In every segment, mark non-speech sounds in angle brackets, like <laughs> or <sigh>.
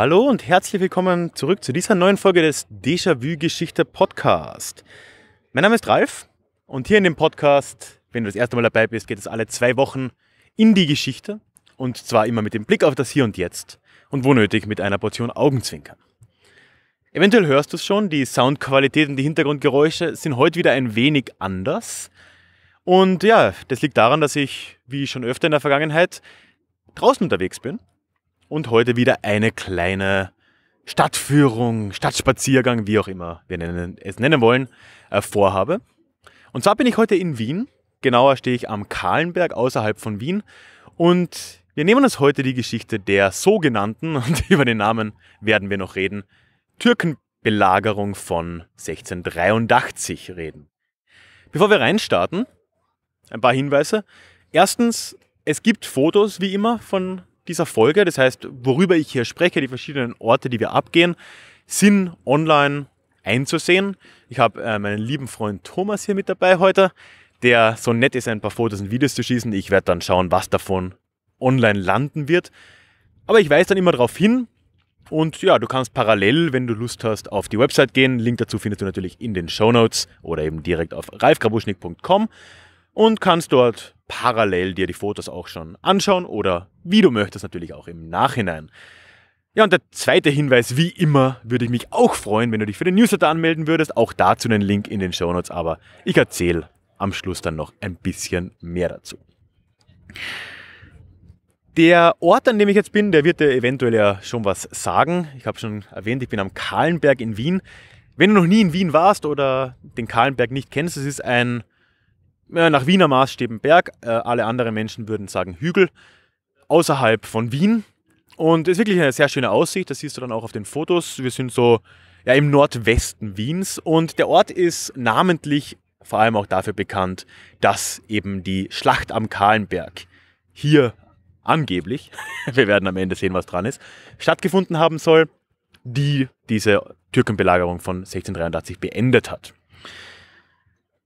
Hallo und herzlich willkommen zurück zu dieser neuen Folge des Déjà-vu-Geschichte Podcast. Mein Name ist Ralf und hier in dem Podcast, wenn du das erste Mal dabei bist, geht es alle zwei Wochen in die Geschichte und zwar immer mit dem Blick auf das Hier und Jetzt und wo nötig mit einer Portion Augenzwinkern. Eventuell hörst du es schon, die Soundqualität und die Hintergrundgeräusche sind heute wieder ein wenig anders. Und ja, das liegt daran, dass ich, wie schon öfter in der Vergangenheit, draußen unterwegs bin und heute wieder eine kleine Stadtführung, Stadtspaziergang, wie auch immer wir es nennen wollen, äh, vorhabe. Und zwar bin ich heute in Wien. Genauer stehe ich am Kahlenberg außerhalb von Wien. Und wir nehmen uns heute die Geschichte der sogenannten, <laughs> und über den Namen werden wir noch reden, Türkenbelagerung von 1683 reden. Bevor wir reinstarten, ein paar Hinweise. Erstens, es gibt Fotos wie immer von dieser Folge. Das heißt, worüber ich hier spreche, die verschiedenen Orte, die wir abgehen, sind online einzusehen. Ich habe äh, meinen lieben Freund Thomas hier mit dabei heute, der so nett ist, ein paar Fotos und Videos zu schießen. Ich werde dann schauen, was davon online landen wird. Aber ich weise dann immer darauf hin, und ja, du kannst parallel, wenn du Lust hast, auf die Website gehen. Link dazu findest du natürlich in den Show Notes oder eben direkt auf ralfgrabuschnik.com und kannst dort parallel dir die Fotos auch schon anschauen oder wie du möchtest natürlich auch im Nachhinein. Ja, und der zweite Hinweis, wie immer, würde ich mich auch freuen, wenn du dich für den Newsletter anmelden würdest. Auch dazu einen Link in den Show Notes, aber ich erzähle am Schluss dann noch ein bisschen mehr dazu. Der Ort, an dem ich jetzt bin, der wird dir eventuell ja schon was sagen. Ich habe schon erwähnt, ich bin am Kahlenberg in Wien. Wenn du noch nie in Wien warst oder den Kahlenberg nicht kennst, es ist ein nach Wiener Maßstäben Berg. Äh, alle anderen Menschen würden sagen Hügel außerhalb von Wien. Und es ist wirklich eine sehr schöne Aussicht. Das siehst du dann auch auf den Fotos. Wir sind so ja, im Nordwesten Wiens und der Ort ist namentlich vor allem auch dafür bekannt, dass eben die Schlacht am Kahlenberg hier angeblich, <laughs> wir werden am Ende sehen, was dran ist, stattgefunden haben soll, die diese Türkenbelagerung von 1683 beendet hat.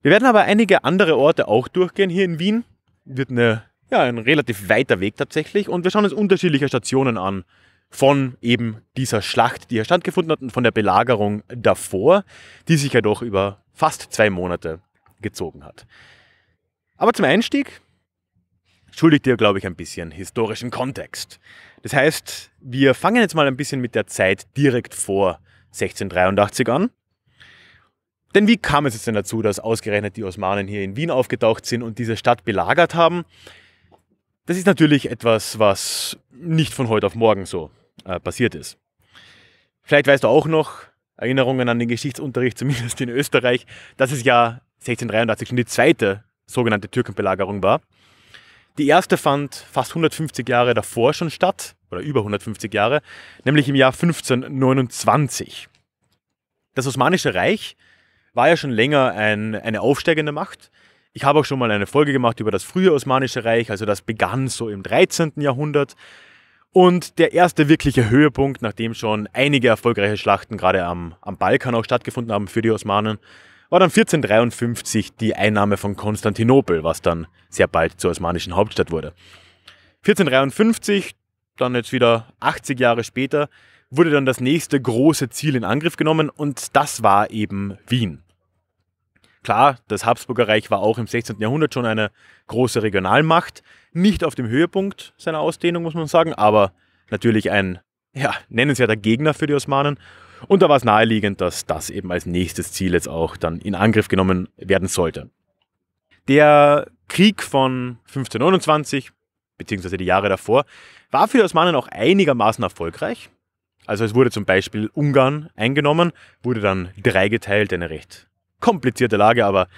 Wir werden aber einige andere Orte auch durchgehen hier in Wien. Wird eine, ja, ein relativ weiter Weg tatsächlich und wir schauen uns unterschiedliche Stationen an von eben dieser Schlacht, die hier stattgefunden hat und von der Belagerung davor, die sich ja doch über fast zwei Monate gezogen hat. Aber zum Einstieg schuldigt dir, glaube ich, ein bisschen historischen Kontext. Das heißt, wir fangen jetzt mal ein bisschen mit der Zeit direkt vor 1683 an. Denn wie kam es jetzt denn dazu, dass ausgerechnet die Osmanen hier in Wien aufgetaucht sind und diese Stadt belagert haben? Das ist natürlich etwas, was nicht von heute auf morgen so äh, passiert ist. Vielleicht weißt du auch noch, Erinnerungen an den Geschichtsunterricht, <laughs> zumindest in Österreich, dass es ja 1683 schon die zweite sogenannte Türkenbelagerung war. Die erste fand fast 150 Jahre davor schon statt, oder über 150 Jahre, nämlich im Jahr 1529. Das Osmanische Reich war ja schon länger ein, eine aufsteigende Macht. Ich habe auch schon mal eine Folge gemacht über das frühe Osmanische Reich, also das begann so im 13. Jahrhundert. Und der erste wirkliche Höhepunkt, nachdem schon einige erfolgreiche Schlachten gerade am, am Balkan auch stattgefunden haben für die Osmanen, war dann 1453 die Einnahme von Konstantinopel, was dann sehr bald zur osmanischen Hauptstadt wurde. 1453, dann jetzt wieder 80 Jahre später, wurde dann das nächste große Ziel in Angriff genommen und das war eben Wien. Klar, das Habsburger Reich war auch im 16. Jahrhundert schon eine große Regionalmacht, nicht auf dem Höhepunkt seiner Ausdehnung, muss man sagen, aber natürlich ein ja, nennenswerter Gegner für die Osmanen und da war es naheliegend, dass das eben als nächstes Ziel jetzt auch dann in Angriff genommen werden sollte. Der Krieg von 1529, beziehungsweise die Jahre davor, war für die Osmanen auch einigermaßen erfolgreich. Also es wurde zum Beispiel Ungarn eingenommen, wurde dann dreigeteilt, eine recht komplizierte Lage, aber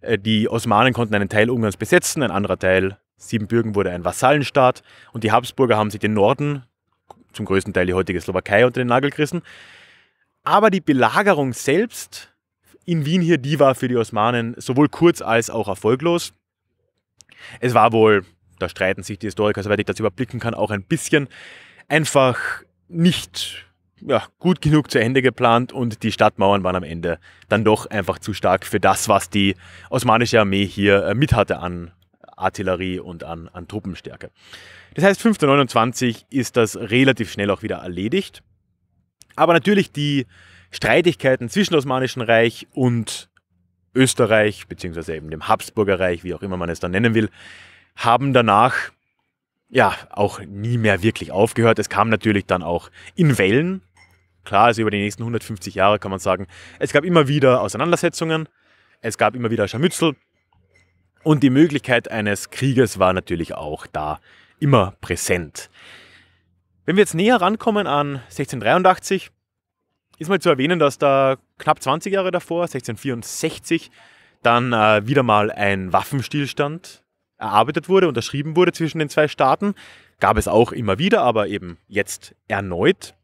äh, die Osmanen konnten einen Teil Ungarns besetzen, ein anderer Teil Siebenbürgen wurde ein Vasallenstaat und die Habsburger haben sich den Norden, zum größten Teil die heutige Slowakei, unter den Nagel gerissen. Aber die Belagerung selbst in Wien hier, die war für die Osmanen sowohl kurz als auch erfolglos. Es war wohl, da streiten sich die Historiker, soweit ich das überblicken kann, auch ein bisschen einfach nicht ja, gut genug zu Ende geplant und die Stadtmauern waren am Ende dann doch einfach zu stark für das, was die osmanische Armee hier äh, mit hatte an Artillerie und an, an Truppenstärke. Das heißt, 1529 ist das relativ schnell auch wieder erledigt. Aber natürlich die Streitigkeiten zwischen Osmanischen Reich und Österreich, beziehungsweise eben dem Habsburger Reich, wie auch immer man es dann nennen will, haben danach ja auch nie mehr wirklich aufgehört. Es kam natürlich dann auch in Wellen. Klar, also über die nächsten 150 Jahre kann man sagen, es gab immer wieder Auseinandersetzungen, es gab immer wieder Scharmützel und die Möglichkeit eines Krieges war natürlich auch da immer präsent. Wenn wir jetzt näher rankommen an 1683, ist mal zu erwähnen, dass da knapp 20 Jahre davor, 1664, dann äh, wieder mal ein Waffenstillstand erarbeitet wurde, unterschrieben wurde zwischen den zwei Staaten. Gab es auch immer wieder, aber eben jetzt erneut.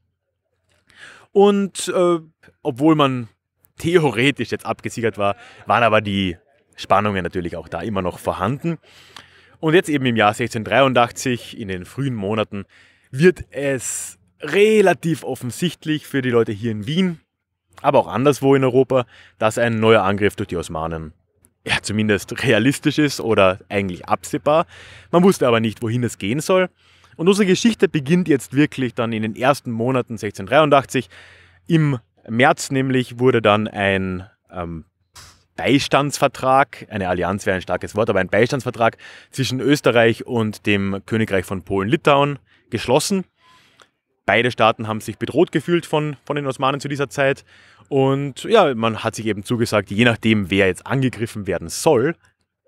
Und äh, obwohl man theoretisch jetzt abgesichert war, waren aber die Spannungen natürlich auch da immer noch vorhanden. Und jetzt eben im Jahr 1683, in den frühen Monaten, wird es relativ offensichtlich für die Leute hier in Wien, aber auch anderswo in Europa, dass ein neuer Angriff durch die Osmanen ja, zumindest realistisch ist oder eigentlich absehbar. Man wusste aber nicht, wohin es gehen soll. Und unsere Geschichte beginnt jetzt wirklich dann in den ersten Monaten 1683. Im März nämlich wurde dann ein ähm, Beistandsvertrag, eine Allianz wäre ein starkes Wort, aber ein Beistandsvertrag zwischen Österreich und dem Königreich von Polen-Litauen geschlossen. Beide Staaten haben sich bedroht gefühlt von, von den Osmanen zu dieser Zeit. Und ja, man hat sich eben zugesagt, je nachdem, wer jetzt angegriffen werden soll,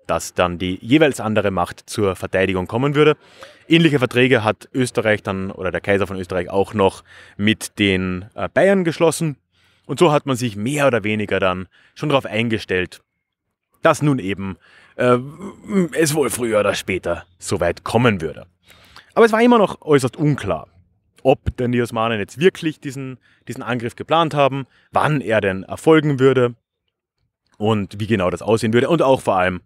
dass dann die jeweils andere Macht zur Verteidigung kommen würde. Ähnliche Verträge hat Österreich dann oder der Kaiser von Österreich auch noch mit den äh, Bayern geschlossen. Und so hat man sich mehr oder weniger dann schon darauf eingestellt, dass nun eben äh, es wohl früher oder später so weit kommen würde. Aber es war immer noch äußerst unklar, ob denn die Osmanen jetzt wirklich diesen, diesen Angriff geplant haben, wann er denn erfolgen würde und wie genau das aussehen würde und auch vor allem,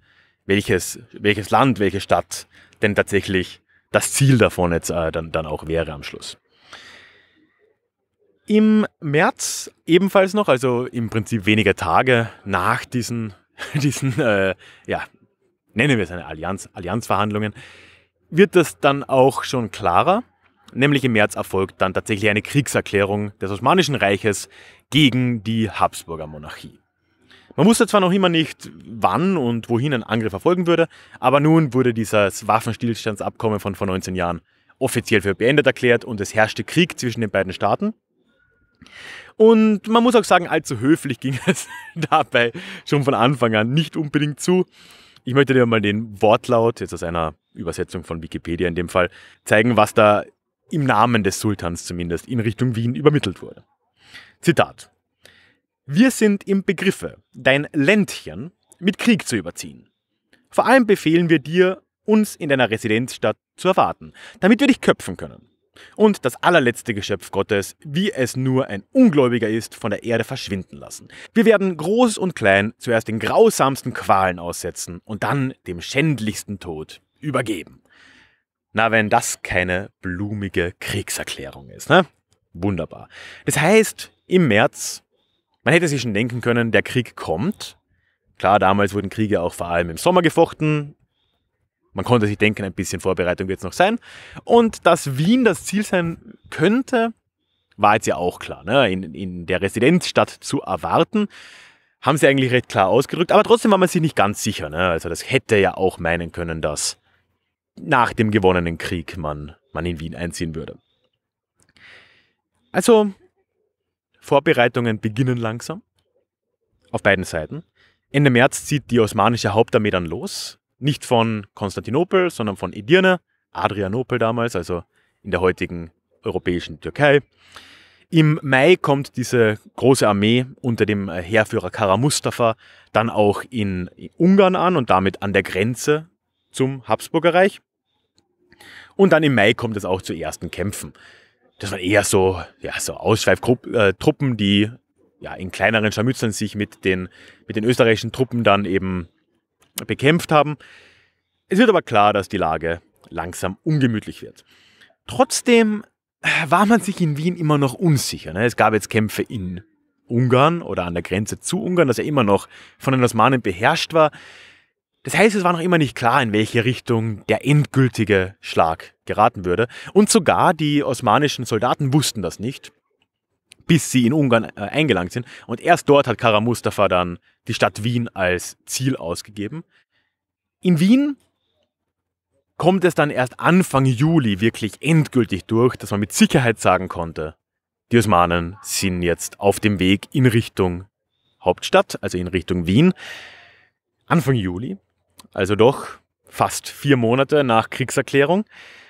welches, welches Land, welche Stadt denn tatsächlich das Ziel davon jetzt äh, dann, dann auch wäre am Schluss. Im März ebenfalls noch, also im Prinzip wenige Tage nach diesen, <laughs> diesen äh, ja, nennen wir es eine Allianz, Allianzverhandlungen, wird das dann auch schon klarer. Nämlich im März erfolgt dann tatsächlich eine Kriegserklärung des Osmanischen Reiches gegen die Habsburger Monarchie. Man wusste zwar noch immer nicht, wann und wohin ein Angriff erfolgen würde, aber nun wurde dieses Waffenstillstandsabkommen von vor 19 Jahren offiziell für beendet erklärt und es herrschte Krieg zwischen den beiden Staaten. Und man muss auch sagen, allzu höflich ging <laughs> es dabei schon von Anfang an nicht unbedingt zu. Ich möchte dir mal den Wortlaut, jetzt aus einer Übersetzung von Wikipedia in dem Fall, zeigen, was da im Namen des Sultans zumindest in Richtung Wien übermittelt wurde. Zitat. Wir sind im Begriffe, dein Ländchen mit Krieg zu überziehen. Vor allem befehlen wir dir, uns in deiner Residenzstadt zu erwarten, damit wir dich köpfen können und das allerletzte Geschöpf Gottes, wie es nur ein Ungläubiger ist, von der Erde verschwinden lassen. Wir werden groß und klein zuerst den grausamsten Qualen aussetzen und dann dem schändlichsten Tod übergeben. Na, wenn das keine blumige Kriegserklärung ist, ne? Wunderbar. Das heißt, im März, man hätte sich schon denken können, der Krieg kommt. Klar, damals wurden Kriege auch vor allem im Sommer gefochten, man konnte sich denken, ein bisschen Vorbereitung wird es noch sein. Und dass Wien das Ziel sein könnte, war jetzt ja auch klar. Ne? In, in der Residenzstadt zu erwarten, haben sie eigentlich recht klar ausgedrückt. Aber trotzdem war man sich nicht ganz sicher. Ne? Also das hätte ja auch meinen können, dass nach dem gewonnenen Krieg man, man in Wien einziehen würde. Also Vorbereitungen beginnen langsam auf beiden Seiten. Ende März zieht die osmanische Hauptarmee dann los nicht von Konstantinopel, sondern von Edirne, Adrianopel damals, also in der heutigen europäischen Türkei. Im Mai kommt diese große Armee unter dem Heerführer Kara Mustafa dann auch in Ungarn an und damit an der Grenze zum Habsburgerreich. Und dann im Mai kommt es auch zu ersten Kämpfen. Das waren eher so, ja, so Ausschweiftruppen, äh, die ja, in kleineren Scharmützeln sich mit den, mit den österreichischen Truppen dann eben bekämpft haben. Es wird aber klar, dass die Lage langsam ungemütlich wird. Trotzdem war man sich in Wien immer noch unsicher. Ne? Es gab jetzt Kämpfe in Ungarn oder an der Grenze zu Ungarn, das ja immer noch von den Osmanen beherrscht war. Das heißt, es war noch immer nicht klar, in welche Richtung der endgültige Schlag geraten würde. Und sogar die osmanischen Soldaten wussten das nicht, bis sie in Ungarn äh, eingelangt sind. Und erst dort hat Kara Mustafa dann die Stadt Wien als Ziel ausgegeben. In Wien kommt es dann erst Anfang Juli wirklich endgültig durch, dass man mit Sicherheit sagen konnte, die Osmanen sind jetzt auf dem Weg in Richtung Hauptstadt, also in Richtung Wien. Anfang Juli, also doch fast vier Monate nach Kriegserklärung.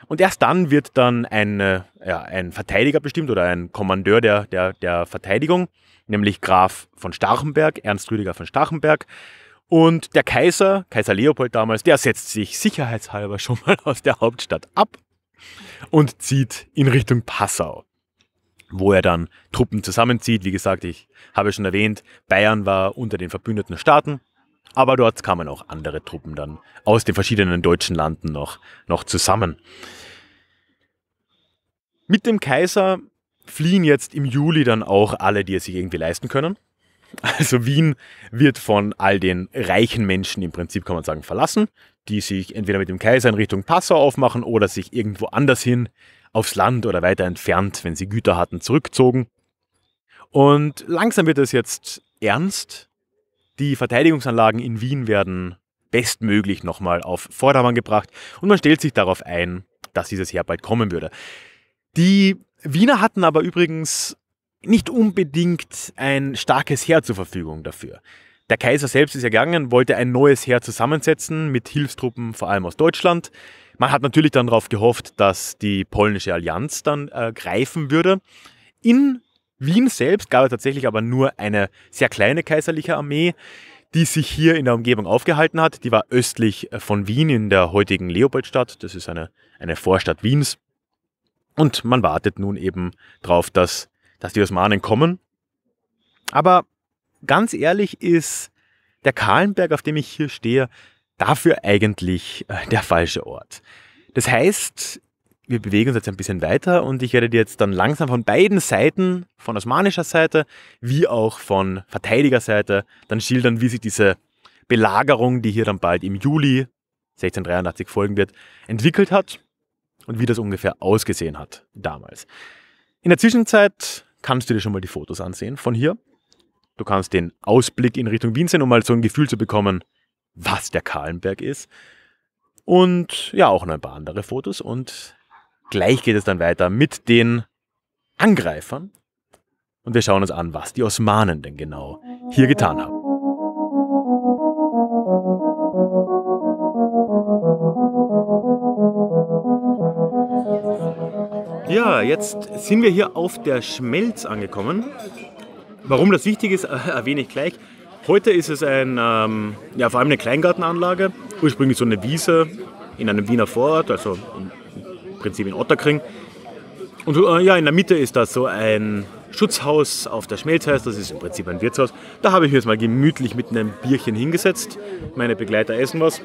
Und erst dann wird dann ein, ja, ein Verteidiger bestimmt oder ein Kommandeur der, der, der Verteidigung, nämlich Graf von Starchenberg, Ernst Rüdiger von Starchenberg. Und der Kaiser, Kaiser Leopold damals, der setzt sich sicherheitshalber schon mal aus der Hauptstadt ab und zieht in Richtung Passau, wo er dann Truppen zusammenzieht. Wie gesagt, ich habe schon erwähnt, Bayern war unter den verbündeten Staaten, aber dort kamen auch andere Truppen dann aus den verschiedenen deutschen Landen noch, noch zusammen. Mit dem Kaiser fliehen jetzt im Juli dann auch alle, die es sich irgendwie leisten können. Also Wien wird von all den reichen Menschen im Prinzip, kann man sagen, verlassen, die sich entweder mit dem Kaiser in Richtung Passau aufmachen oder sich irgendwo anders hin aufs Land oder weiter entfernt, wenn sie Güter hatten, zurückzogen. Und langsam wird es jetzt ernst. Die Verteidigungsanlagen in Wien werden bestmöglich nochmal auf Vordermann gebracht und man stellt sich darauf ein, dass dieses Heer bald kommen würde. Die Wiener hatten aber übrigens nicht unbedingt ein starkes Heer zur Verfügung dafür. Der Kaiser selbst ist ja gegangen, wollte ein neues Heer zusammensetzen mit Hilfstruppen, vor allem aus Deutschland. Man hat natürlich dann darauf gehofft, dass die polnische Allianz dann äh, greifen würde. In Wien selbst gab es tatsächlich aber nur eine sehr kleine kaiserliche Armee, die sich hier in der Umgebung aufgehalten hat. Die war östlich äh, von Wien in der heutigen Leopoldstadt. Das ist eine, eine Vorstadt Wiens. Und man wartet nun eben darauf, dass dass die Osmanen kommen. Aber ganz ehrlich ist der Kahlenberg, auf dem ich hier stehe, dafür eigentlich äh, der falsche Ort. Das heißt, wir bewegen uns jetzt ein bisschen weiter und ich werde dir jetzt dann langsam von beiden Seiten, von osmanischer Seite wie auch von Verteidigerseite, dann schildern, wie sich diese Belagerung, die hier dann bald im Juli 1683 folgen wird, entwickelt hat und wie das ungefähr ausgesehen hat damals. In der Zwischenzeit kannst du dir schon mal die Fotos ansehen von hier. Du kannst den Ausblick in Richtung Wien sehen, um mal so ein Gefühl zu bekommen, was der Kahlenberg ist. Und ja, auch noch ein paar andere Fotos. Und gleich geht es dann weiter mit den Angreifern. Und wir schauen uns an, was die Osmanen denn genau hier getan haben. Ja, jetzt sind wir hier auf der Schmelz angekommen. Warum das wichtig ist, <laughs> erwähne ich gleich. Heute ist es ein, ähm, ja, vor allem eine Kleingartenanlage, ursprünglich so eine Wiese in einem Wiener Vorort, also Prinzip in Otterkring. Und äh, ja, in der Mitte ist das so ein Schutzhaus auf der Schmelz heißt, das ist im Prinzip ein Wirtshaus. Da habe ich mir jetzt mal gemütlich mit einem Bierchen hingesetzt. Meine Begleiter essen was.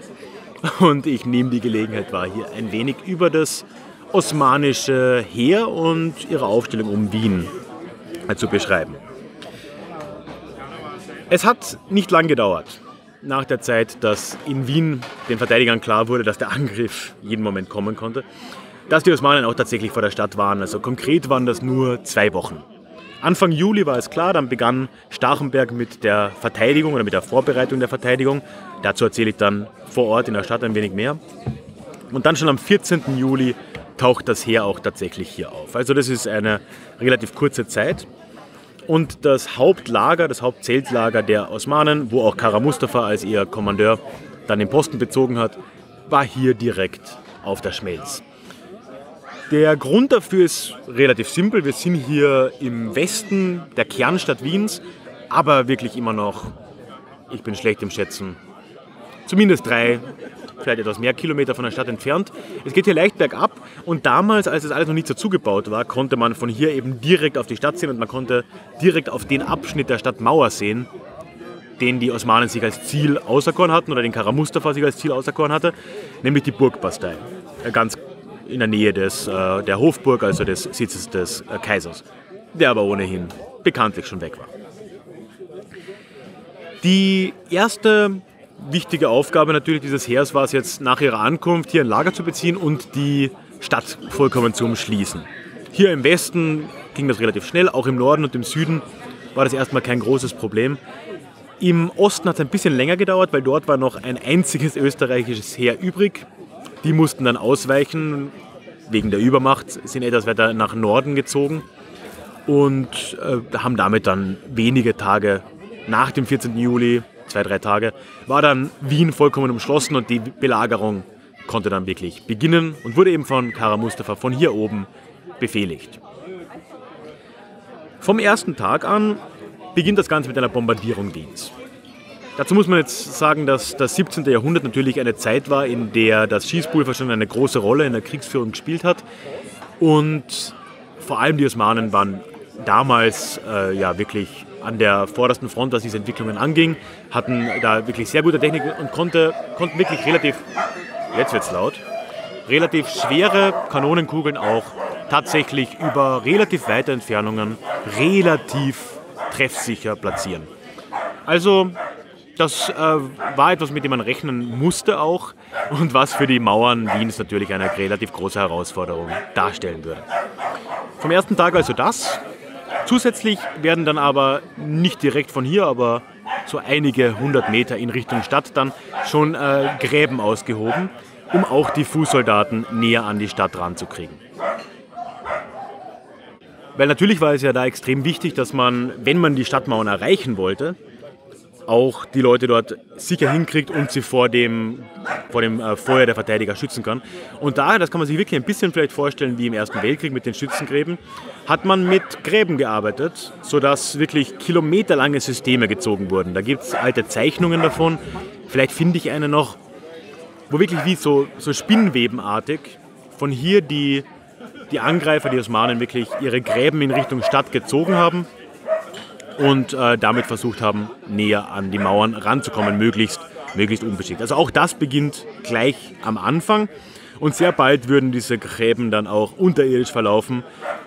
Und ich nehme die Gelegenheit wahr, hier ein wenig über das osmanische Heer und ihre Aufstellung um Wien zu beschreiben. Es hat nicht lang gedauert, nach der Zeit, dass in Wien den Verteidigern klar wurde, dass der Angriff jeden Moment kommen konnte, dass die Osmanen auch tatsächlich vor der Stadt waren. Also konkret waren das nur zwei Wochen. Anfang Juli war es klar, dann begann Starchenberg mit der Verteidigung oder mit der Vorbereitung der Verteidigung. Dazu erzähle ich dann vor Ort in der Stadt ein wenig mehr. Und dann schon am 14. Juli taucht das Heer auch tatsächlich hier auf. Also das ist eine relativ kurze Zeit. Und das Hauptlager, das Hauptzeltlager der Osmanen, wo auch Kara Mustafa als ihr Kommandeur dann den Posten bezogen hat, war hier direkt auf der Schmelz. Der Grund dafür ist relativ simpel. Wir sind hier im Westen der Kernstadt Wiens, aber wirklich immer noch, ich bin schlecht im Schätzen, zumindest drei, vielleicht etwas mehr Kilometer von der Stadt entfernt. Es geht hier leicht bergab und damals, als es alles noch nicht so zugebaut war, konnte man von hier eben direkt auf die Stadt sehen und man konnte direkt auf den Abschnitt der Stadtmauer sehen, den die Osmanen sich als Ziel auserkoren hatten oder den Kara Mustafa sich als Ziel auserkoren hatte, nämlich die Burgbastei. Ganz in der Nähe des, äh, der Hofburg, also des Sitzes des äh, Kaisers, der aber ohnehin bekanntlich schon weg war. Die erste wichtige Aufgabe natürlich dieses Heers war es jetzt nach ihrer Ankunft hier ein Lager zu beziehen und die Stadt vollkommen zu umschließen. Hier im Westen ging das relativ schnell, auch im Norden und im Süden war das erstmal kein großes Problem. Im Osten hat es ein bisschen länger gedauert, weil dort war noch ein einziges österreichisches Heer übrig. Die mussten dann ausweichen, wegen der Übermacht, sind etwas weiter nach Norden gezogen und äh, haben damit dann wenige Tage nach dem 14. Juli, zwei, drei Tage, war dann Wien vollkommen umschlossen und die Belagerung konnte dann wirklich beginnen und wurde eben von Kara Mustafa von hier oben befehligt. Vom ersten Tag an beginnt das Ganze mit einer Bombardierung Wiens. Dazu muss man jetzt sagen, dass das 17. Jahrhundert natürlich eine Zeit war, in der das Schießpulver schon eine große Rolle in der Kriegsführung gespielt hat. Und vor allem die Osmanen waren damals äh, ja wirklich an der vordersten Front, was diese Entwicklungen anging, hatten da wirklich sehr gute Technik und konnte, konnten wirklich relativ, jetzt wird's laut, relativ schwere Kanonenkugeln auch tatsächlich über relativ weite Entfernungen relativ treffsicher platzieren. Also das äh, war etwas, mit dem man rechnen musste auch und was für die Mauern Wiens natürlich eine relativ große Herausforderung darstellen würde. Vom ersten Tag also das. Zusätzlich werden dann aber nicht direkt von hier, aber so einige hundert Meter in Richtung Stadt dann schon äh, Gräben ausgehoben, um auch die Fußsoldaten näher an die Stadt ranzukriegen. Weil natürlich war es ja da extrem wichtig, dass man, wenn man die Stadtmauern erreichen wollte, auch die Leute dort sicher hinkriegt und sie vor dem, vor dem äh, Feuer der Verteidiger schützen kann. Und daher, das kann man sich wirklich ein bisschen vielleicht vorstellen wie im Ersten Weltkrieg mit den Schützengräben, hat man mit Gräben gearbeitet, sodass wirklich kilometerlange Systeme gezogen wurden. Da gibt es alte Zeichnungen davon, vielleicht finde ich eine noch, wo wirklich wie so, so Spinnwebenartig von hier die, die Angreifer, die Osmanen, wirklich ihre Gräben in Richtung Stadt gezogen haben und äh, damit versucht haben, näher an die Mauern ranzukommen, möglichst, möglichst unbeschickt. Also auch das beginnt gleich am Anfang und sehr bald würden diese Gräben dann auch unterirdisch verlaufen,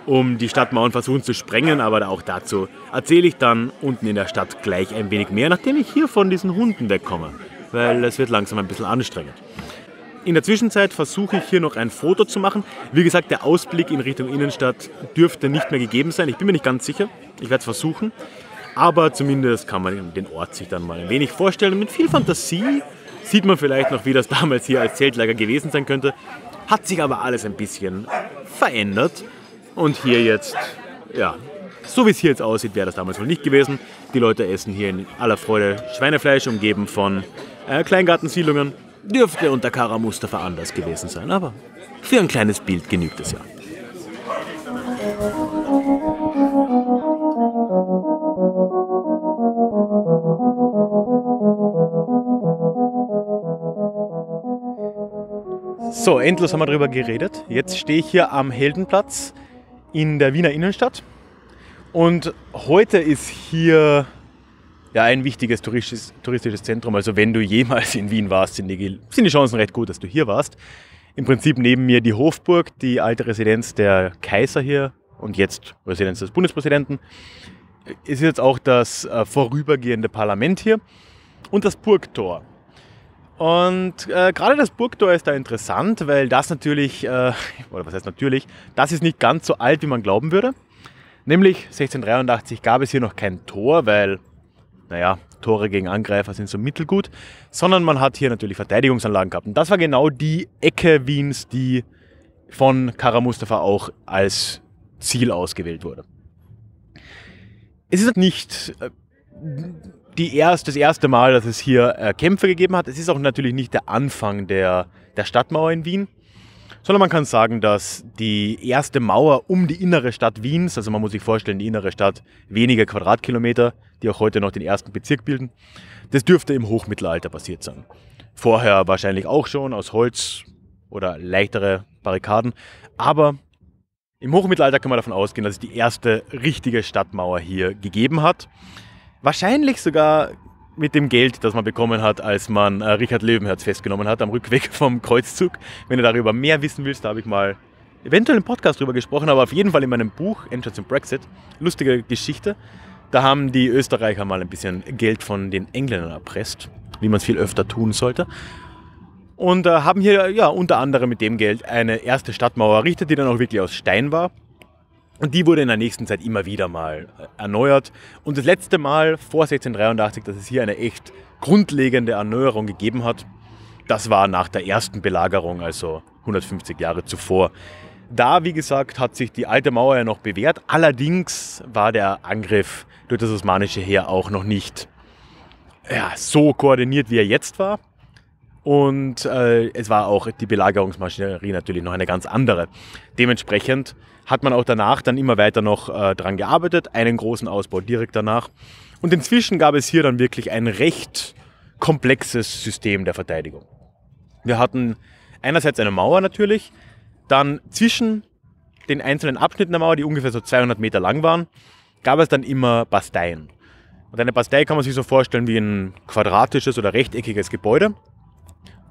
um die Stadtmauern versuchen zu sprengen, aber auch dazu erzähle ich dann unten in der Stadt gleich ein wenig mehr, nachdem ich hier von diesen Hunden wegkomme, weil es wird langsam ein bisschen anstrengend. In der Zwischenzeit versuche ich hier noch ein Foto zu machen. Wie gesagt, der Ausblick in Richtung Innenstadt dürfte nicht mehr gegeben sein. Ich bin mir nicht ganz sicher. Ich werde es versuchen. Aber zumindest kann man den Ort sich dann mal ein wenig vorstellen. Mit viel Fantasie sieht man vielleicht noch, wie das damals hier als Zeltlager gewesen sein könnte. Hat sich aber alles ein bisschen verändert. Und hier jetzt, ja, so wie es hier jetzt aussieht, wäre das damals wohl nicht gewesen. Die Leute essen hier in aller Freude Schweinefleisch, umgeben von äh, Kleingartensiedlungen dürfte unter Kara Mustafa anders gewesen sein, aber für ein kleines Bild genügt es ja. So, endlos haben wir darüber geredet. Jetzt stehe ich hier am Heldenplatz in der Wiener Innenstadt. Und heute ist hier ja, ein wichtiges touristisches, touristisches Zentrum. Also wenn du jemals in Wien warst, sind die, sind die Chancen recht gut, dass du hier warst. Im Prinzip neben mir die Hofburg, die alte Residenz der Kaiser hier und jetzt Residenz des Bundespräsidenten. Es ist jetzt auch das äh, vorübergehende Parlament hier und das Burgtor. Und äh, gerade das Burgtor ist da interessant, weil das natürlich, äh, oder was heißt natürlich, das ist nicht ganz so alt, wie man glauben würde. Nämlich 1683 gab es hier noch kein Tor, weil naja, Tore gegen Angreifer sind so mittelgut, sondern man hat hier natürlich Verteidigungsanlagen gehabt. Und das war genau die Ecke Wiens, die von Kara Mustafa auch als Ziel ausgewählt wurde. Es ist nicht äh, die erst, das erste Mal, dass es hier äh, Kämpfe gegeben hat. Es ist auch natürlich nicht der Anfang der, der Stadtmauer in Wien sondern man kann sagen, dass die erste Mauer um die innere Stadt Wiens, also man muss sich vorstellen, die innere Stadt wenige Quadratkilometer, die auch heute noch den ersten Bezirk bilden, das dürfte im Hochmittelalter passiert sein. Vorher wahrscheinlich auch schon aus Holz oder leichtere Barrikaden, aber im Hochmittelalter kann man davon ausgehen, dass es die erste richtige Stadtmauer hier gegeben hat. Wahrscheinlich sogar mit dem Geld, das man bekommen hat, als man äh, Richard Löwenherz festgenommen hat am Rückweg vom Kreuzzug. Wenn du darüber mehr wissen willst, da habe ich mal eventuell im Podcast drüber gesprochen, aber auf jeden Fall in meinem Buch Entrance und Brexit. Lustige Geschichte. Da haben die Österreicher mal ein bisschen Geld von den Engländern erpresst, wie man es viel öfter tun sollte. Und äh, haben hier ja unter anderem mit dem Geld eine erste Stadtmauer errichtet, die dann auch wirklich aus Stein war. Und die wurde in der nächsten Zeit immer wieder mal äh, erneuert. Und das letzte Mal vor 1683, dass es hier eine echt grundlegende Erneuerung gegeben hat, das war nach der ersten Belagerung, also 150 Jahre zuvor. Da, wie gesagt, hat sich die alte Mauer ja noch bewährt. Allerdings war der Angriff durch das osmanische Heer auch noch nicht ja, so koordiniert, wie er jetzt war. Und äh, es war auch die Belagerungsmaschinerie natürlich noch eine ganz andere. Dementsprechend hat man auch danach dann immer weiter noch äh, dran gearbeitet, einen großen Ausbau direkt danach. Und inzwischen gab es hier dann wirklich ein recht komplexes System der Verteidigung. Wir hatten einerseits eine Mauer natürlich, dann zwischen den einzelnen Abschnitten der Mauer, die ungefähr so 200 Meter lang waren, gab es dann immer Basteien. Und eine Bastei kann man sich so vorstellen wie ein quadratisches oder rechteckiges Gebäude.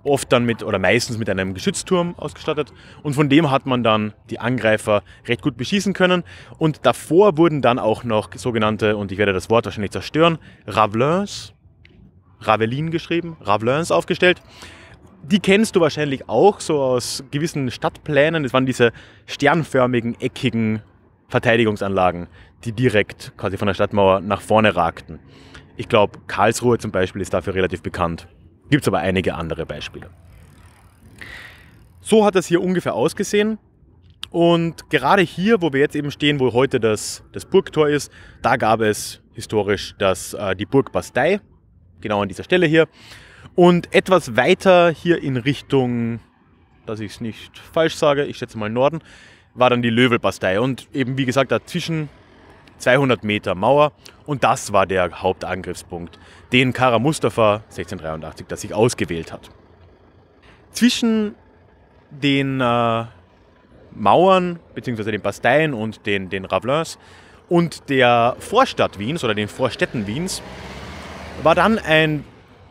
Oft dann mit oder meistens mit einem Geschützturm ausgestattet. Und von dem hat man dann die Angreifer recht gut beschießen können. Und davor wurden dann auch noch sogenannte, und ich werde das Wort wahrscheinlich zerstören, Ravelins, Ravelin geschrieben, Ravelins aufgestellt die kennst du wahrscheinlich auch so aus gewissen Stadtplänen. Das waren diese sternförmigen, eckigen Verteidigungsanlagen, die direkt quasi von der Stadtmauer nach vorne ragten. Ich glaube, Karlsruhe zum Beispiel ist dafür relativ bekannt. Gibt es aber einige andere Beispiele. So hat das hier ungefähr ausgesehen. Und gerade hier, wo wir jetzt eben stehen, wo heute das, das Burgtor ist, da gab es historisch das, äh, die Burg Bastei, genau an dieser Stelle hier. Und etwas weiter hier in Richtung, dass ich es nicht falsch sage, ich schätze mal Norden, war dann die Löwelbastei. Und eben wie gesagt, dazwischen 200 Meter Mauer. Und das war der Hauptangriffspunkt, den Kara Mustafa 1683, das sich ausgewählt hat. Zwischen den äh, Mauern bzw. den Basteien und den, den Ravelins und der Vorstadt Wiens oder den Vorstädten Wiens war dann ein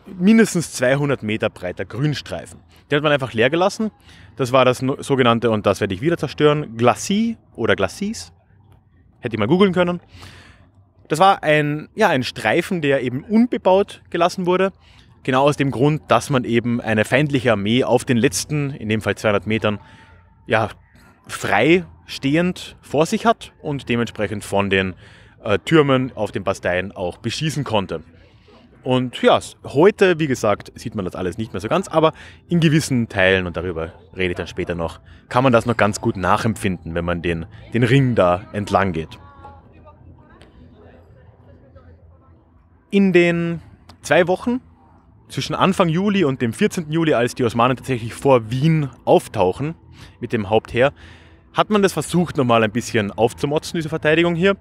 mindestens 200 Meter breiter Grünstreifen. Den hat man einfach leer gelassen. Das war das sogenannte, und das werde ich wieder zerstören, Glacis oder Glacis. Hätte ich mal googeln können. Das war ein, ja, ein Streifen, der eben unbebaut gelassen wurde. Genau aus dem Grund, dass man eben eine feindliche Armee auf den letzten, in dem Fall 200 Metern, ja, frei stehend vor sich hat und dementsprechend von den äh, Türmen auf den Basteien auch beschießen konnte. Und ja, heute, wie gesagt, sieht man das alles nicht mehr so ganz, aber in gewissen Teilen, und darüber rede ich dann später noch, kann man das noch ganz gut nachempfinden, wenn man den, den Ring da entlang geht. In den zwei Wochen zwischen Anfang Juli und dem 14. Juli, als die Osmanen tatsächlich vor Wien auftauchen mit dem Hauptheer, hat man das versucht, nochmal ein bisschen aufzumotzen, diese Verteidigung hier.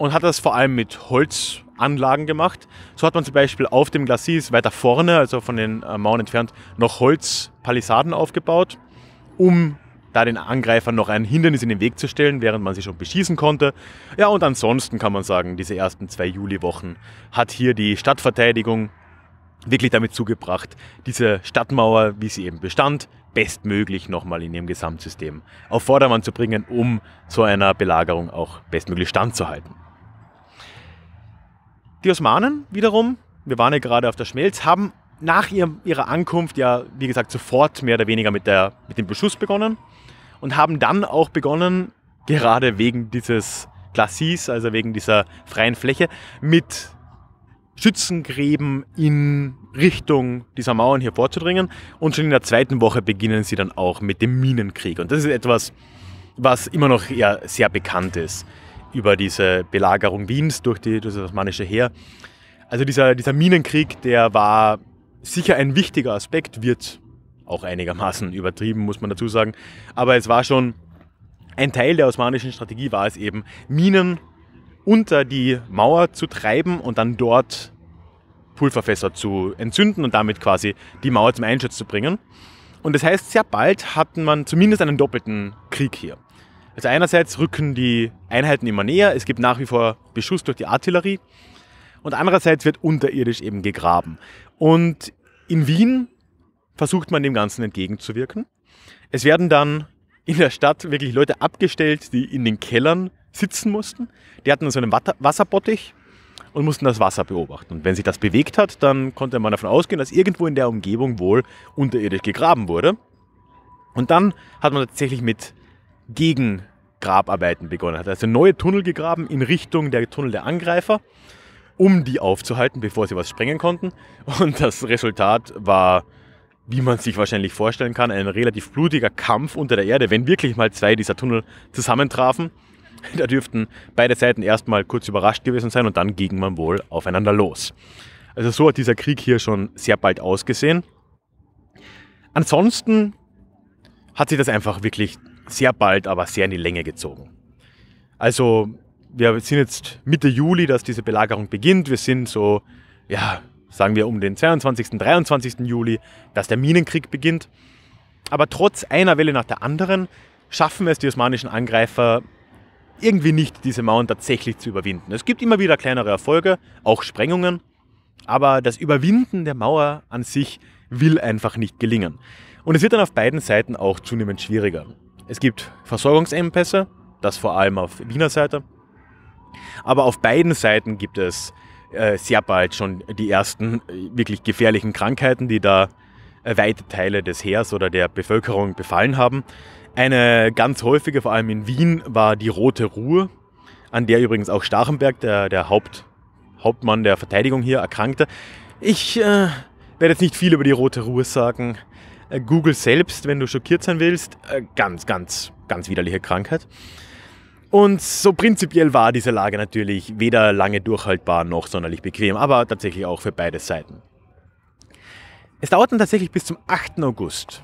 Und hat das vor allem mit Holz Anlagen gemacht. So hat man zum Beispiel auf dem Glacis weiter vorne, also von den äh, Mauern entfernt, noch Holzpalisaden aufgebaut, um da den Angreifern noch ein Hindernis in den Weg zu stellen, während man sie schon beschießen konnte. Ja, und ansonsten kann man sagen, diese ersten zwei Juliwochen hat hier die Stadtverteidigung wirklich damit zugebracht, diese Stadtmauer, wie sie eben bestand, bestmöglich nochmal in ihrem Gesamtsystem auf Vordermann zu bringen, um zu einer Belagerung auch bestmöglich standzuhalten. Die Osmanen wiederum, wir waren ja gerade auf der Schmelz, haben nach ihrer Ankunft ja, wie gesagt, sofort mehr oder weniger mit, der, mit dem Beschuss begonnen und haben dann auch begonnen, gerade wegen dieses Glacis, also wegen dieser freien Fläche, mit Schützengräben in Richtung dieser Mauern hier vorzudringen. Und schon in der zweiten Woche beginnen sie dann auch mit dem Minenkrieg. Und das ist etwas, was immer noch sehr bekannt ist über diese Belagerung Wiens durch, die, durch das osmanische Heer. Also dieser, dieser Minenkrieg, der war sicher ein wichtiger Aspekt, wird auch einigermaßen <laughs> übertrieben, muss man dazu sagen. Aber es war schon ein Teil der osmanischen Strategie, war es eben, Minen unter die Mauer zu treiben und dann dort Pulverfässer zu entzünden und damit quasi die Mauer zum Einsturz zu bringen. Und das heißt, sehr bald hatten man zumindest einen doppelten Krieg hier. Also einerseits rücken die Einheiten immer näher, es gibt nach wie vor Beschuss durch die Artillerie und andererseits wird unterirdisch eben gegraben. Und in Wien versucht man dem Ganzen entgegenzuwirken. Es werden dann in der Stadt wirklich Leute abgestellt, die in den Kellern sitzen mussten. Die hatten so einen Wasserbottich und mussten das Wasser beobachten. Und wenn sich das bewegt hat, dann konnte man davon ausgehen, dass irgendwo in der Umgebung wohl unterirdisch gegraben wurde. Und dann hat man tatsächlich mit Gegengrabarbeiten begonnen. Hat also neue Tunnel gegraben in Richtung der Tunnel der Angreifer, um die aufzuhalten, bevor sie was sprengen konnten. Und das Resultat war, wie man sich wahrscheinlich vorstellen kann, ein relativ blutiger Kampf unter der Erde, wenn wirklich mal zwei dieser Tunnel zusammentrafen. <laughs> Da dürften beide Seiten erstmal kurz überrascht gewesen sein und dann ging man wohl aufeinander los. Also so hat dieser Krieg hier schon sehr bald ausgesehen. Ansonsten hat sich das einfach wirklich sehr bald, aber sehr in die Länge gezogen. Also wir sind jetzt Mitte Juli, dass diese Belagerung beginnt. Wir sind so, ja, sagen wir um den 22., 23. Juli, dass der Minenkrieg beginnt. Aber trotz einer Welle nach der anderen schaffen es die osmanischen Angreifer irgendwie nicht, diese Mauern tatsächlich zu überwinden. Es gibt immer wieder kleinere Erfolge, auch Sprengungen, aber das Überwinden der Mauer an sich will einfach nicht gelingen. Und es wird dann auf beiden Seiten auch zunehmend schwieriger. Es gibt Versorgungsengpässe, das vor allem auf Wiener Seite, aber auf beiden Seiten gibt es äh, sehr bald schon die ersten äh, wirklich gefährlichen Krankheiten, die da äh, weite Teile des Heers oder der Bevölkerung befallen haben. Eine ganz häufige, vor allem in Wien, war die Rote Ruhe, an der übrigens auch Stachenberg, der, der Haupt, Hauptmann der Verteidigung hier, erkrankte. Ich äh, werde jetzt nicht viel über die Rote Ruhe sagen. Äh, Google selbst, wenn du schockiert sein willst, äh, ganz, ganz, ganz widerliche Krankheit. Und so prinzipiell war diese Lage natürlich weder lange durchhaltbar noch sonderlich bequem, aber tatsächlich auch für beide Seiten. Es dauert dann tatsächlich bis zum 8. August,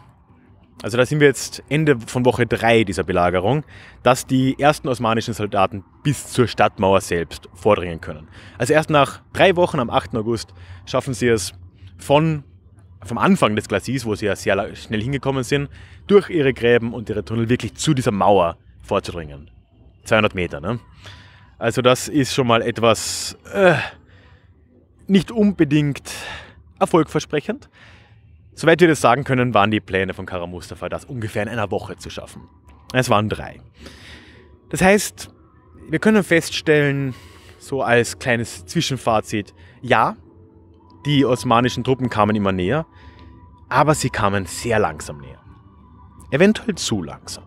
also da sind wir jetzt Ende von Woche 3 dieser Belagerung, dass die ersten osmanischen Soldaten bis zur Stadtmauer selbst vordringen können. Also erst nach drei Wochen am 8. August schaffen sie es von, vom Anfang des Glacis, wo sie ja sehr schnell hingekommen sind, durch ihre Gräben und ihre Tunnel wirklich zu dieser Mauer vorzudringen. 200 Meter. Ne? Also das ist schon mal etwas äh, nicht unbedingt erfolgversprechend. Soweit wir das sagen können, waren die Pläne von Kara Mustafa, das ungefähr in einer Woche zu schaffen. Es waren drei. Das heißt, wir können feststellen, so als kleines Zwischenfazit, ja, die osmanischen Truppen kamen immer näher, aber sie kamen sehr langsam näher. Eventuell zu langsam.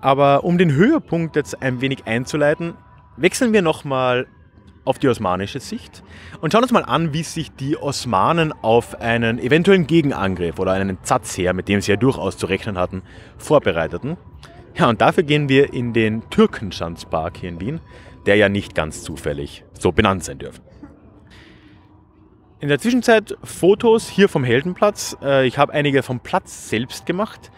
Aber um den Höhepunkt jetzt ein wenig einzuleiten, wechseln wir nochmal auf die osmanische Sicht und schauen uns mal an, wie sich die Osmanen auf einen eventuellen Gegenangriff oder einen Zatzheer, mit dem sie ja durchaus zu rechnen hatten, vorbereiteten. Ja, und dafür gehen wir in den Türkenschanzpark hier in Wien, der ja nicht ganz zufällig so benannt sein dürfte. In der Zwischenzeit Fotos hier vom Heldenplatz. Äh, ich habe einige vom Platz selbst gemacht.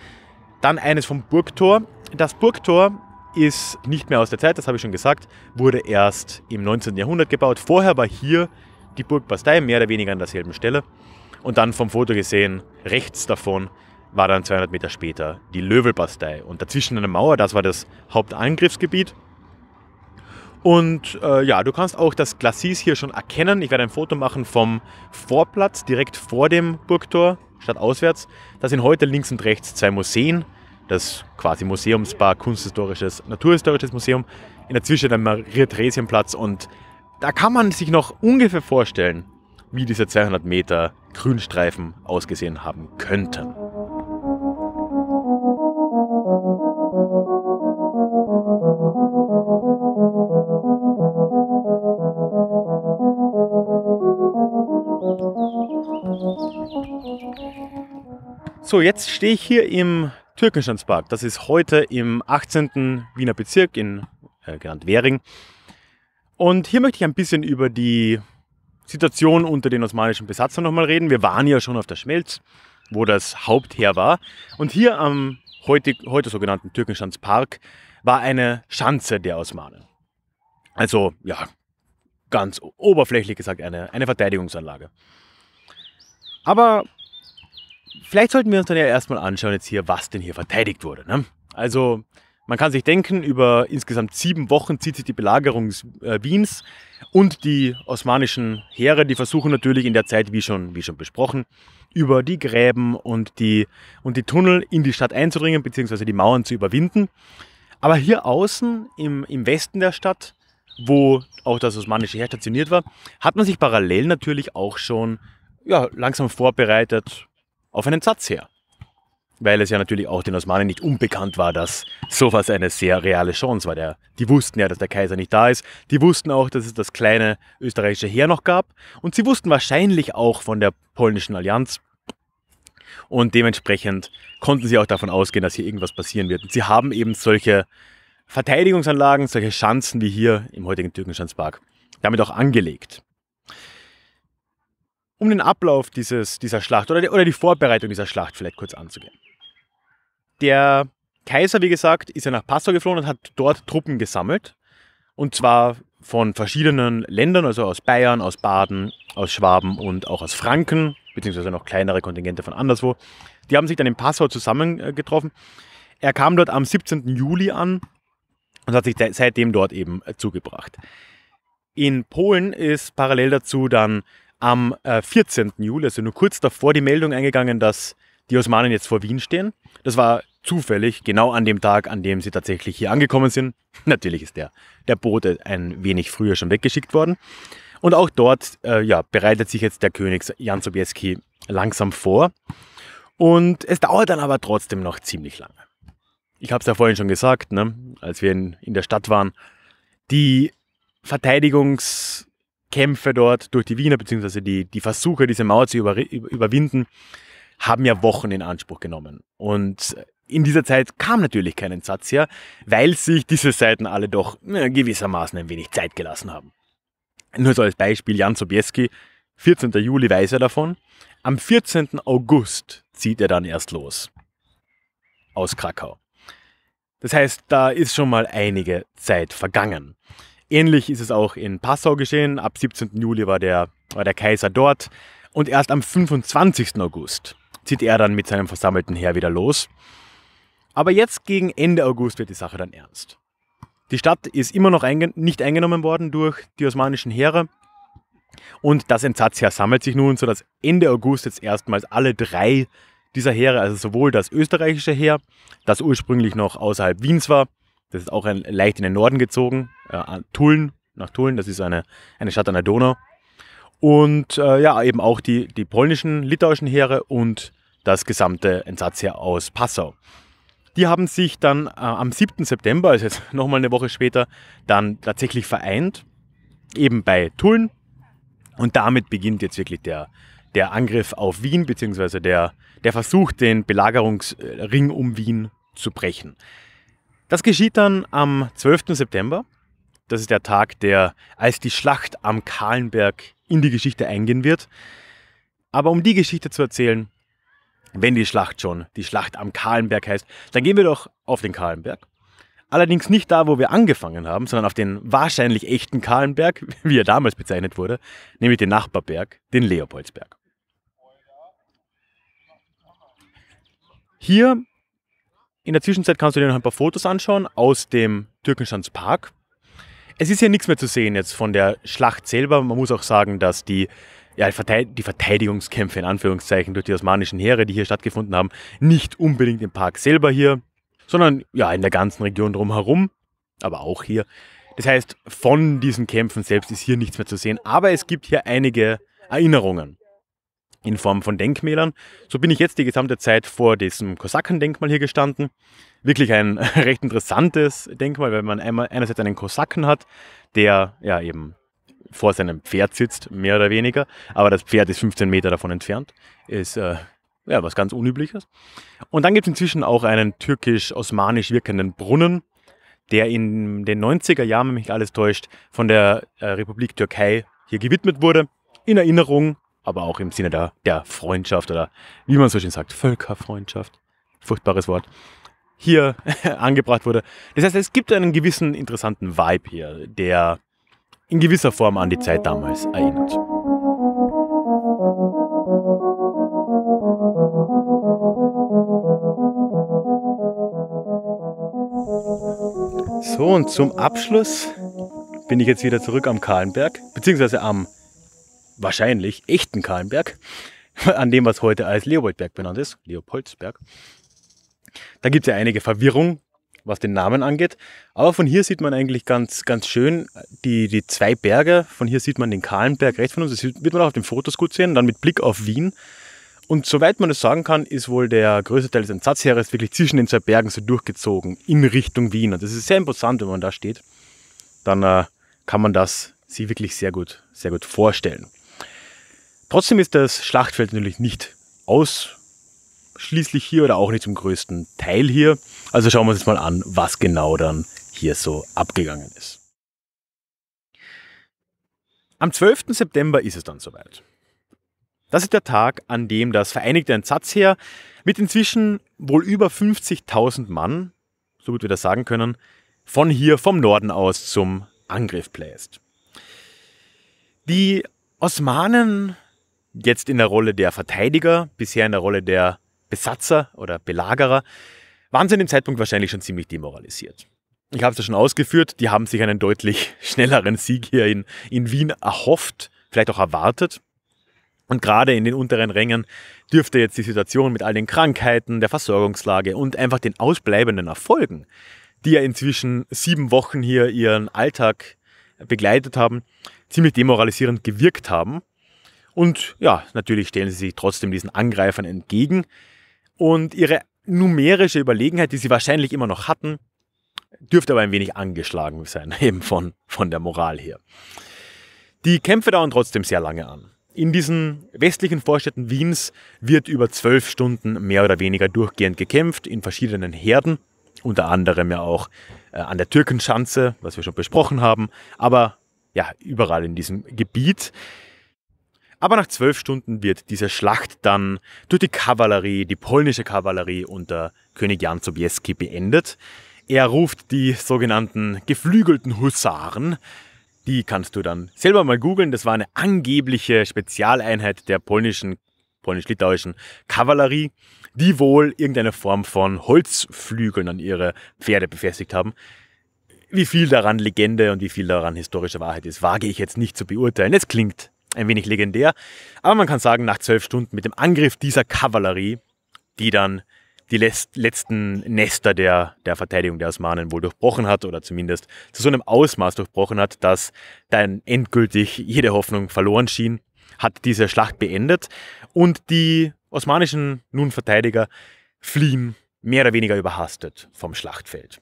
Dann eines vom Burgtor. Das Burgtor ist nicht mehr aus der Zeit, das habe ich schon gesagt, wurde erst im 19. Jahrhundert gebaut. Vorher war hier die Burg Bastei, mehr oder weniger an derselben Stelle. Und dann vom Foto gesehen, rechts davon war dann 200 Meter später die Löwelbastei. Und dazwischen eine Mauer, das war das Hauptangriffsgebiet. Und äh, ja, du kannst auch das Glacis hier schon erkennen. Ich werde ein Foto machen vom Vorplatz, direkt vor dem Burgtor, statt auswärts. Da sind heute links und rechts zwei Museen das quasi Museumsbar, kunsthistorisches, naturhistorisches Museum, in der Zwischen der Maria-Theresienplatz und da kann man sich noch ungefähr vorstellen, wie diese 200 Meter Grünstreifen ausgesehen haben könnten. So, jetzt stehe ich hier im Türkenstandspark. Das ist heute im 18. Wiener Bezirk in äh, genannt Währing. Und hier möchte ich ein bisschen über die Situation unter den osmanischen Besatzern nochmal reden. Wir waren ja schon auf der Schmelz, wo das Hauptheer war. Und hier am heute, heute sogenannten Türkenstandspark war eine Schanze der Osmanen. Also, ja, ganz oberflächlich gesagt, eine, eine Verteidigungsanlage. Aber vielleicht sollten wir uns dann ja erstmal anschauen jetzt hier, was denn hier verteidigt wurde. Ne? Also Man kann sich denken, über insgesamt sieben Wochen zieht sich die Belagerung äh, Wiens und die osmanischen Heere, die versuchen natürlich in der Zeit, wie schon, wie schon besprochen, über die Gräben und die, und die Tunnel in die Stadt einzudringen, beziehungsweise die Mauern zu überwinden. Aber hier außen im, im Westen der Stadt, wo auch das osmanische Heer stationiert war, hat man sich parallel natürlich auch schon ja, langsam vorbereitet auf einen Satzheer weil es ja natürlich auch den Osmanen nicht unbekannt war, dass sowas eine sehr reale Chance war. Die wussten ja, dass der Kaiser nicht da ist. Die wussten auch, dass es das kleine österreichische Heer noch gab. Und sie wussten wahrscheinlich auch von der polnischen Allianz. Und dementsprechend konnten sie auch davon ausgehen, dass hier irgendwas passieren wird. Und sie haben eben solche Verteidigungsanlagen, solche Schanzen wie hier im heutigen Türkenschanzpark damit auch angelegt. Um den Ablauf dieses, dieser Schlacht oder die, oder die Vorbereitung dieser Schlacht vielleicht kurz anzugehen. Der Kaiser, wie gesagt, ist ja nach Passau geflohen und hat dort Truppen gesammelt. Und zwar von verschiedenen Ländern, also aus Bayern, aus Baden, aus Schwaben und auch aus Franken, beziehungsweise noch kleinere Kontingente von anderswo. Die haben sich dann in Passau zusammengetroffen. Er kam dort am 17. Juli an und hat sich seitdem dort eben zugebracht. In Polen ist parallel dazu dann am 14. Juli, also nur kurz davor, die Meldung eingegangen, dass die Osmanen jetzt vor Wien stehen. Das war zufällig genau an dem Tag, an dem sie tatsächlich hier angekommen sind. <laughs> Natürlich ist der, der Bote ein wenig früher schon weggeschickt worden. Und auch dort äh, ja, bereitet sich jetzt der König Jan Sobieski langsam vor. Und es dauert dann aber trotzdem noch ziemlich lange. Ich habe es ja vorhin schon gesagt, ne, als wir in, in der Stadt waren. Die Verteidigungskämpfe dort durch die Wiener, beziehungsweise die, die Versuche, diese Mauer zu über, überwinden, haben ja Wochen in Anspruch genommen. Und in dieser Zeit kam natürlich kein Entsatz her, weil sich diese Seiten alle doch äh, gewissermaßen ein wenig Zeit gelassen haben. Nur so als Beispiel Jan Sobieski, 14. Juli weiß er davon. Am 14. August zieht er dann erst los. Aus Krakau. Das heißt, da ist schon mal einige Zeit vergangen. Ähnlich ist es auch in Passau geschehen. Ab 17. Juli war der, war der Kaiser dort. Und erst am 25. August zieht er dann mit seinem versammelten Heer wieder los. Aber jetzt gegen Ende August wird die Sache dann ernst. Die Stadt ist immer noch einge nicht eingenommen worden durch die osmanischen Heere. Und das Entsatzheer sammelt sich nun, sodass Ende August jetzt erstmals alle drei dieser Heere, also sowohl das österreichische Heer, das ursprünglich noch außerhalb Wiens war, das ist auch ein, leicht in den Norden gezogen, äh, Tulln, nach Tulln, das ist eine, eine Stadt an der Donau. Und äh, ja, eben auch die, die polnischen, litauischen Heere und das gesamte Entsatzheer aus Passau. Die haben sich dann äh, am 7. September, also jetzt <laughs> nochmal eine Woche später, dann tatsächlich vereint, eben bei Tulln. Und damit beginnt jetzt wirklich der, der Angriff auf Wien, beziehungsweise der, der Versuch, den Belagerungsring um Wien zu brechen. Das geschieht dann am 12. September. Das ist der Tag, der als die Schlacht am Kahlenberg in die Geschichte eingehen wird. Aber um die Geschichte zu erzählen, wenn die Schlacht schon die Schlacht am Kahlenberg heißt, dann gehen wir doch auf den Kahlenberg. Allerdings nicht da, wo wir angefangen haben, sondern auf den wahrscheinlich echten Kahlenberg, <laughs> wie er damals bezeichnet wurde, nämlich den Nachbarberg, den Leopoldsberg. Hier in der Zwischenzeit kannst du dir noch ein paar Fotos anschauen aus dem Türkenstands Park. Es ist hier nichts mehr zu sehen jetzt von der Schlacht selber. Man muss auch sagen, dass die ja, die Verteidigungskämpfe in Anführungszeichen durch die osmanischen Heere, die hier stattgefunden haben, nicht unbedingt im Park selber hier, sondern ja in der ganzen Region drumherum, aber auch hier. Das heißt, von diesen Kämpfen selbst ist hier nichts mehr zu sehen, aber es gibt hier einige Erinnerungen in Form von Denkmälern. So bin ich jetzt die gesamte Zeit vor diesem Kosakendenkmal hier gestanden. Wirklich ein <laughs> recht interessantes Denkmal, weil man einmal einerseits einen Kosaken hat, der ja eben vor seinem Pferd sitzt, mehr oder weniger. Aber das Pferd ist 15 Meter davon entfernt. Ist äh, ja, was ganz Unübliches. Und dann gibt es inzwischen auch einen türkisch-osmanisch wirkenden Brunnen, der in den 90er Jahren, wenn mich alles täuscht, von der äh, Republik Türkei hier gewidmet wurde. In Erinnerung, aber auch im Sinne der, der Freundschaft oder wie man so schön sagt, Völkerfreundschaft. Furchtbares Wort hier <laughs> angebracht wurde. Das heißt, es gibt einen gewissen interessanten Vibe hier, der in gewisser Form an die Zeit damals erinnert. So, und zum Abschluss bin ich jetzt wieder zurück am Kahlenberg, beziehungsweise am wahrscheinlich echten Kahlenberg, <laughs> an dem, was heute als Leopoldberg benannt ist, Leopoldsberg. Da gibt es ja einige Verwirrung, was den Namen angeht. Aber von hier sieht man eigentlich ganz, ganz schön die, die zwei Berge. Von hier sieht man den Kahlenberg rechts von uns. Das wird man auch auf den Fotos gut sehen. Dann mit Blick auf Wien. Und soweit man es sagen kann, ist wohl der größte Teil des Entsatzheeres wirklich zwischen den zwei Bergen so durchgezogen in Richtung Wien. Und das ist sehr imposant, wenn man da steht. Dann äh, kann man das sich wirklich sehr gut, sehr gut vorstellen. Trotzdem ist das Schlachtfeld natürlich nicht ausschließlich hier oder auch nicht zum größten Teil hier. Also schauen wir uns jetzt mal an, was genau dann hier so abgegangen ist. Am 12. September ist es dann soweit. Das ist der Tag, an dem das Vereinigte Entsatzheer mit inzwischen wohl über 50.000 Mann, so gut wir das sagen können, von hier vom Norden aus zum Angriff bläst. Die Osmanen, jetzt in der Rolle der Verteidiger, bisher in der Rolle der Besatzer oder Belagerer, waren zu dem Zeitpunkt wahrscheinlich schon ziemlich demoralisiert. Ich habe es ja schon ausgeführt, die haben sich einen deutlich <laughs> schnelleren Sieg hier in, in Wien erhofft, vielleicht auch erwartet. Und gerade in den unteren Rängen dürfte jetzt die Situation mit all den Krankheiten, der Versorgungslage und einfach den ausbleibenden Erfolgen, die ja inzwischen sieben Wochen hier ihren Alltag begleitet haben, ziemlich demoralisierend gewirkt haben. Und ja, natürlich stellen sie sich trotzdem diesen Angreifern entgegen. Und ihre numerische Überlegenheit, die sie wahrscheinlich immer noch hatten, dürfte aber ein wenig angeschlagen sein, <laughs> eben von, von der Moral her. Die Kämpfe dauern trotzdem sehr lange an. In diesen westlichen Vorstädten Wiens wird über zwölf Stunden mehr oder weniger durchgehend gekämpft, in verschiedenen Herden, unter anderem ja auch äh, an der Türkenschanze, was wir schon besprochen haben, aber ja, überall in diesem Gebiet. Aber nach zwölf Stunden wird diese Schlacht dann durch die Kavallerie, die polnische Kavallerie unter König Jan Sobieski beendet. Er ruft die sogenannten geflügelten Husaren, die kannst du dann selber mal googeln. Das war eine angebliche Spezialeinheit der polnischen, polnisch-litauischen Kavallerie, die wohl irgendeine Form von Holzflügeln an ihre Pferde befestigt haben. Wie viel daran Legende und wie viel daran historische Wahrheit ist, wage ich jetzt nicht zu beurteilen. Es klingt ein wenig legendär, aber man kann sagen, nach zwölf Stunden mit dem Angriff dieser Kavallerie, die dann die letzten Nester der, der Verteidigung der Osmanen wohl durchbrochen hat oder zumindest zu so einem Ausmaß durchbrochen hat, dass dann endgültig jede Hoffnung verloren schien, hat diese Schlacht beendet und die osmanischen nun Verteidiger fliehen mehr oder weniger überhastet vom Schlachtfeld.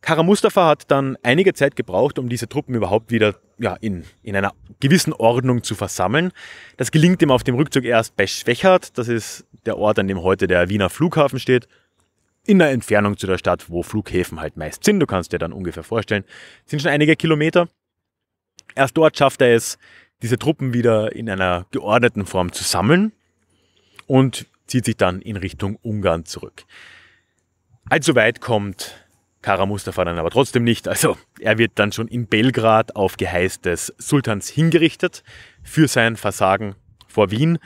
Kara Mustafa hat dann einige Zeit gebraucht, um diese Truppen überhaupt wieder ja, in, in einer gewissen Ordnung zu versammeln. Das gelingt ihm auf dem Rückzug erst bei Schwechat, das ist der Ort, an dem heute der Wiener Flughafen steht, in der Entfernung zu der Stadt, wo Flughäfen halt meist sind. Du kannst dir dann ungefähr vorstellen, sind schon einige Kilometer. Erst dort schafft er es, diese Truppen wieder in einer geordneten Form zu sammeln und zieht sich dann in Richtung Ungarn zurück. Allzu weit kommt Kara Mustafa dann aber trotzdem nicht. Also er wird dann schon in Belgrad auf Geheiß des Sultans hingerichtet für sein Versagen vor Wien.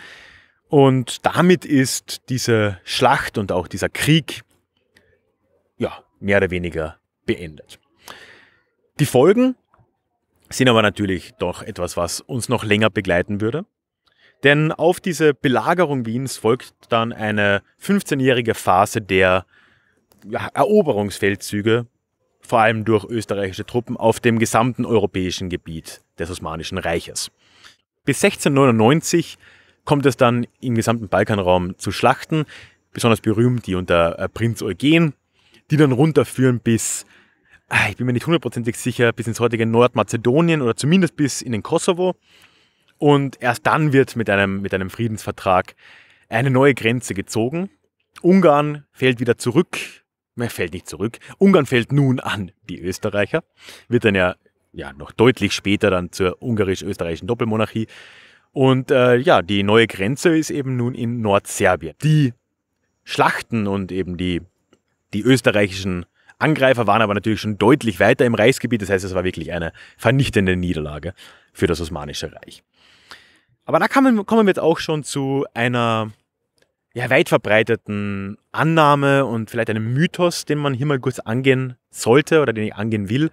Und damit ist diese Schlacht und auch dieser Krieg ja, mehr oder weniger beendet. Die Folgen sind aber natürlich doch etwas, was uns noch länger begleiten würde. Denn auf diese Belagerung Wiens folgt dann eine 15-jährige Phase der ja, Eroberungsfeldzüge, vor allem durch österreichische Truppen, auf dem gesamten europäischen Gebiet des Osmanischen Reiches. Bis 1699 kommt es dann im gesamten Balkanraum zu Schlachten, besonders berühmt die unter äh, Prinz Eugen, die dann runterführen bis, ah, ich bin mir nicht hundertprozentig sicher, bis ins heutige Nordmazedonien oder zumindest bis in den Kosovo. Und erst dann wird mit einem, mit einem Friedensvertrag eine neue Grenze gezogen. Ungarn fällt wieder zurück man fällt nicht zurück. Ungarn fällt nun an die Österreicher, wird dann ja, ja noch deutlich später dann zur ungarisch-österreichischen Doppelmonarchie. Und äh, ja, die neue Grenze ist eben nun in Nordserbien. Die Schlachten und eben die, die österreichischen Angreifer waren aber natürlich schon deutlich weiter im Reichsgebiet. Das heißt, es war wirklich eine vernichtende Niederlage für das Osmanische Reich. Aber da kommen, kommen wir jetzt auch schon zu einer ja, weit verbreiteten Annahme und vielleicht einem Mythos, den man hier mal kurz angehen sollte oder den ich angehen will.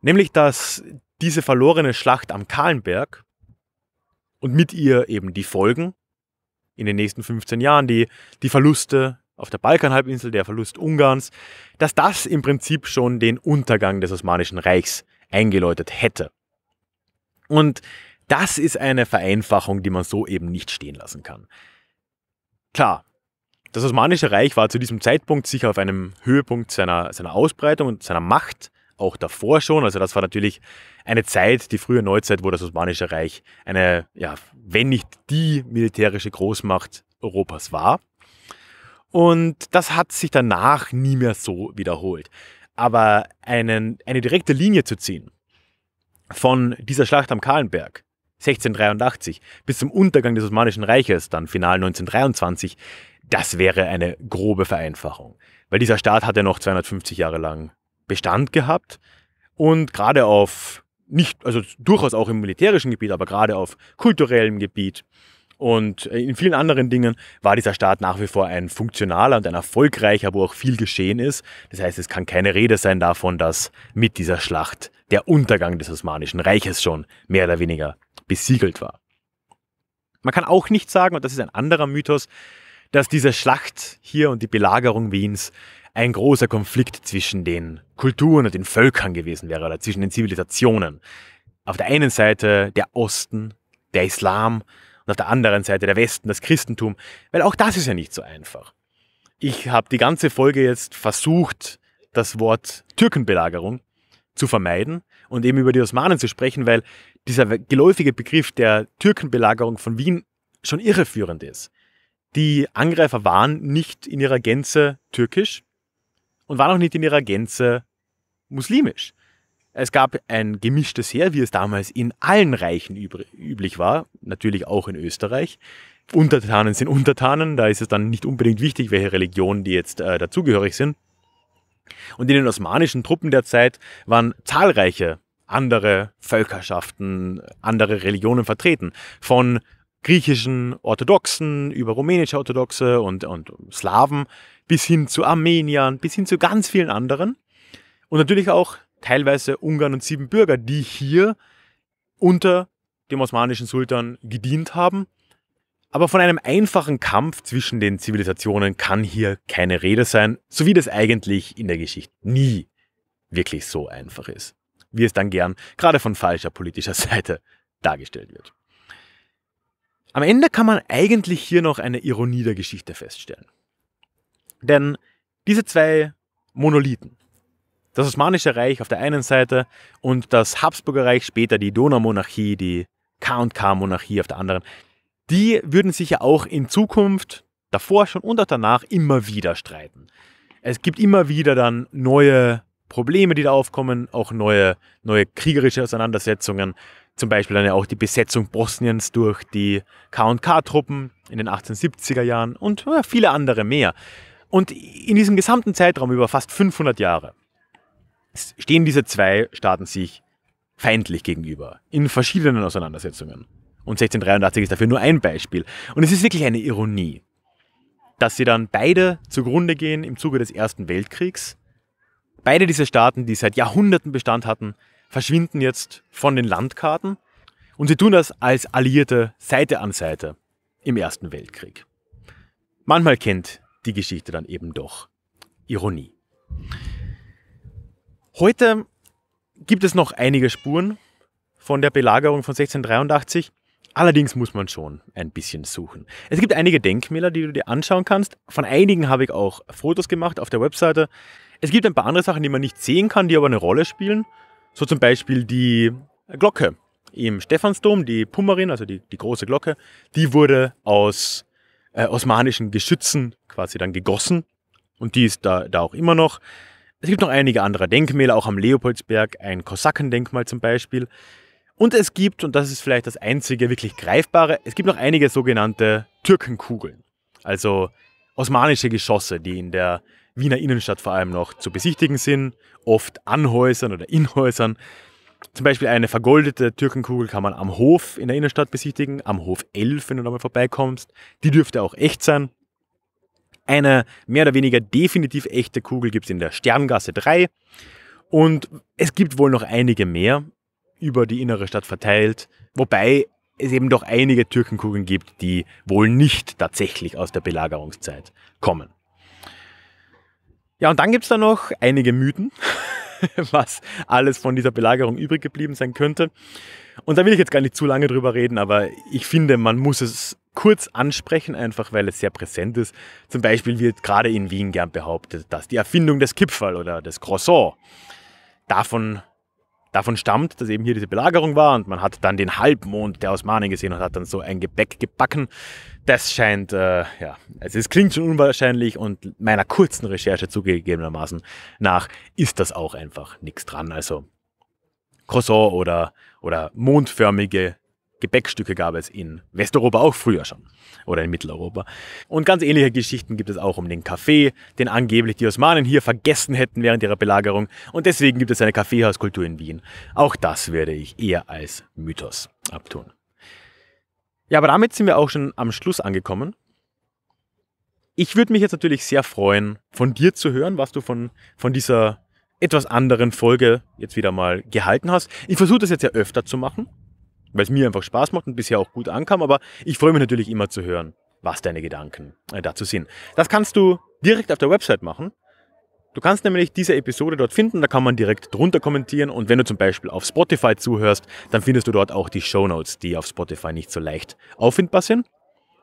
Nämlich, dass diese verlorene Schlacht am Kahlenberg und mit ihr eben die Folgen in den nächsten 15 Jahren, die, die Verluste auf der Balkanhalbinsel, der Verlust Ungarns, dass das im Prinzip schon den Untergang des Osmanischen Reichs eingeläutet hätte. Und das ist eine Vereinfachung, die man so eben nicht stehen lassen kann. Klar, das Osmanische Reich war zu diesem Zeitpunkt sicher auf einem Höhepunkt seiner, seiner Ausbreitung und seiner Macht, auch davor schon. Also das war natürlich eine Zeit, die frühe Neuzeit, wo das Osmanische Reich eine, ja, wenn nicht die militärische Großmacht Europas war. Und das hat sich danach nie mehr so wiederholt. Aber einen, eine direkte Linie zu ziehen von dieser Schlacht am Kahlenberg 1683 bis zum Untergang des Osmanischen Reiches, dann final 1923, das wäre eine grobe Vereinfachung. Weil dieser Staat hat ja noch 250 Jahre lang Bestand gehabt und gerade auf nicht, also durchaus auch im militärischen Gebiet, aber gerade auf kulturellem Gebiet und äh, in vielen anderen Dingen war dieser Staat nach wie vor ein funktionaler und ein erfolgreicher, wo auch viel geschehen ist. Das heißt, es kann keine Rede sein davon, dass mit dieser Schlacht der Untergang des Osmanischen Reiches schon mehr oder weniger besiegelt war. Man kann auch nicht sagen, und das ist ein anderer Mythos, dass diese Schlacht hier und die Belagerung Wiens ein großer Konflikt zwischen den Kulturen und den Völkern gewesen wäre oder zwischen den Zivilisationen. Auf der einen Seite der Osten, der Islam und auf der anderen Seite der Westen, das Christentum, weil auch das ist ja nicht so einfach. Ich habe die ganze Folge jetzt versucht, das Wort Türkenbelagerung zu vermeiden und eben über die Osmanen zu sprechen, weil dieser geläufige Begriff der Türkenbelagerung von Wien schon irreführend ist. Die Angreifer waren nicht in ihrer Gänze türkisch und waren auch nicht in ihrer Gänze muslimisch. Es gab ein gemischtes Heer, wie es damals in allen Reichen üblich war, natürlich auch in Österreich. Untertanen sind Untertanen, da ist es dann nicht unbedingt wichtig, welche Religionen die jetzt äh, dazugehörig sind. Und in den osmanischen Truppen der Zeit waren zahlreiche andere Völkerschaften, andere Religionen vertreten. Von griechischen Orthodoxen über rumänische Orthodoxe und, und Slawen bis hin zu Armeniern, bis hin zu ganz vielen anderen. Und natürlich auch teilweise Ungarn und Siebenbürger, die hier unter dem osmanischen Sultan gedient haben. Aber von einem einfachen Kampf zwischen den Zivilisationen kann hier keine Rede sein, so wie das eigentlich in der Geschichte nie wirklich so einfach ist, wie es dann gern gerade von falscher politischer <laughs> Seite dargestellt wird. Am Ende kann man eigentlich hier noch eine Ironie der Geschichte feststellen. Denn diese zwei Monolithen, das Osmanische Reich auf der einen Seite und das Habsburger Reich, später die Donaumonarchie, die K&K-Monarchie auf der anderen, die würden sich ja auch in Zukunft, davor schon und auch danach, immer wieder streiten. Es gibt immer wieder dann neue Probleme, die da aufkommen, auch neue, neue kriegerische Auseinandersetzungen. Zum Beispiel dann ja auch die Besetzung Bosniens durch die K&K-Truppen in den 1870er Jahren und viele andere mehr. Und in diesem gesamten Zeitraum über fast 500 Jahre stehen diese zwei Staaten sich feindlich gegenüber in verschiedenen Auseinandersetzungen. Und 1683 ist dafür nur ein Beispiel. Und es ist wirklich eine Ironie, dass sie dann beide zugrunde gehen im Zuge des Ersten Weltkriegs. Beide diese Staaten, die seit Jahrhunderten Bestand hatten, verschwinden jetzt von den Landkarten. Und sie tun das als Alliierte Seite an Seite im Ersten Weltkrieg. Manchmal kennt die Geschichte dann eben doch Ironie. Heute gibt es noch einige Spuren von der Belagerung von 1683. Allerdings muss man schon ein bisschen suchen. Es gibt einige Denkmäler, die du dir anschauen kannst. Von einigen habe ich auch Fotos gemacht auf der Webseite. Es gibt ein paar andere Sachen, die man nicht sehen kann, die aber eine Rolle spielen. So zum Beispiel die Glocke im Stephansdom, die Pummerin, also die, die große Glocke, die wurde aus äh, osmanischen Geschützen quasi dann gegossen und die ist da, da auch immer noch. Es gibt noch einige andere Denkmäler, auch am Leopoldsberg, ein Kosakendenkmal zum Beispiel. Und es gibt, und das ist vielleicht das einzige wirklich greifbare, es gibt noch einige sogenannte Türkenkugeln. Also osmanische Geschosse, die in der Wiener Innenstadt vor allem noch zu besichtigen sind, oft an Häusern oder in Häusern. Zum Beispiel eine vergoldete Türkenkugel kann man am Hof in der Innenstadt besichtigen, am Hof 11, wenn du da mal vorbeikommst. Die dürfte auch echt sein. Eine mehr oder weniger definitiv echte Kugel gibt es in der Sterngasse 3. Und es gibt wohl noch einige mehr über die innere Stadt verteilt, wobei es eben doch einige Türkenkugeln gibt, die wohl nicht tatsächlich aus der Belagerungszeit kommen. Ja, und dann gibt es da noch einige Mythen, <laughs> was alles von dieser Belagerung übrig geblieben sein könnte. Und da will ich jetzt gar nicht zu lange drüber reden, aber ich finde, man muss es kurz ansprechen, einfach weil es sehr präsent ist. Zum Beispiel wird gerade in Wien gern behauptet, dass die Erfindung des Kipferl oder des Croissant davon davon stammt, dass eben hier diese Belagerung war und man hat dann den Halbmond der Osmanen gesehen und hat dann so ein Gebäck gebacken. Das scheint, äh, ja, also es klingt schon unwahrscheinlich und meiner kurzen Recherche zugegebenermaßen nach ist das auch einfach nichts dran. Also Croissant oder, oder mondförmige Gebäckstücke gab es in Westeuropa auch früher schon oder in Mitteleuropa. Und ganz ähnliche Geschichten gibt es auch um den Kaffee, den angeblich die Osmanen hier vergessen hätten während ihrer Belagerung. Und deswegen gibt es eine Kaffeehauskultur in Wien. Auch das werde ich eher als Mythos abtun. Ja, aber damit sind wir auch schon am Schluss angekommen. Ich würde mich jetzt natürlich sehr freuen, von dir zu hören, was du von, von dieser etwas anderen Folge jetzt wieder mal gehalten hast. Ich versuche das jetzt ja öfter zu machen weil es mir einfach Spaß macht und bisher auch gut ankam. Aber ich freue mich natürlich immer zu hören, was deine Gedanken äh, dazu sind. Das kannst du direkt auf der Website machen. Du kannst nämlich diese Episode dort finden, da kann man direkt drunter kommentieren und wenn du zum Beispiel auf Spotify zuhörst, dann findest du dort auch die Show Notes, die auf Spotify nicht so leicht auffindbar sind.